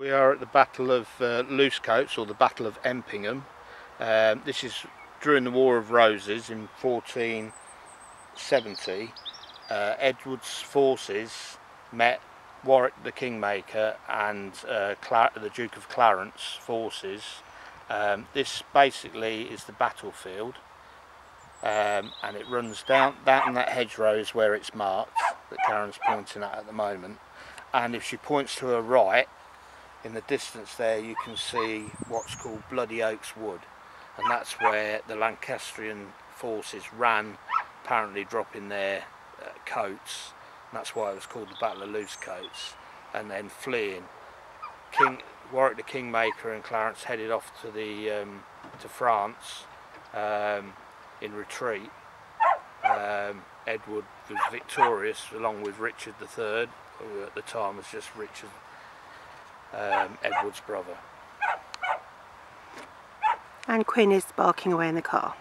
We are at the Battle of uh, Losecoats or the Battle of Empingham. Um, this is during the War of Roses in 1470. Uh, Edward's forces met Warwick the Kingmaker and uh, the Duke of Clarence forces. Um, this basically is the battlefield um, and it runs down down that hedgerow is where it's marked that Karen's pointing at at the moment and if she points to her right in the distance there you can see what's called Bloody Oaks Wood. And that's where the Lancastrian forces ran apparently dropping their uh, coats. That's why it was called the Battle of Losecoats. And then fleeing. King Warwick the Kingmaker and Clarence headed off to the um, to France um, in retreat. Um, Edward was victorious along with Richard III who at the time was just Richard um, Edward's brother. And Quinn is barking away in the car.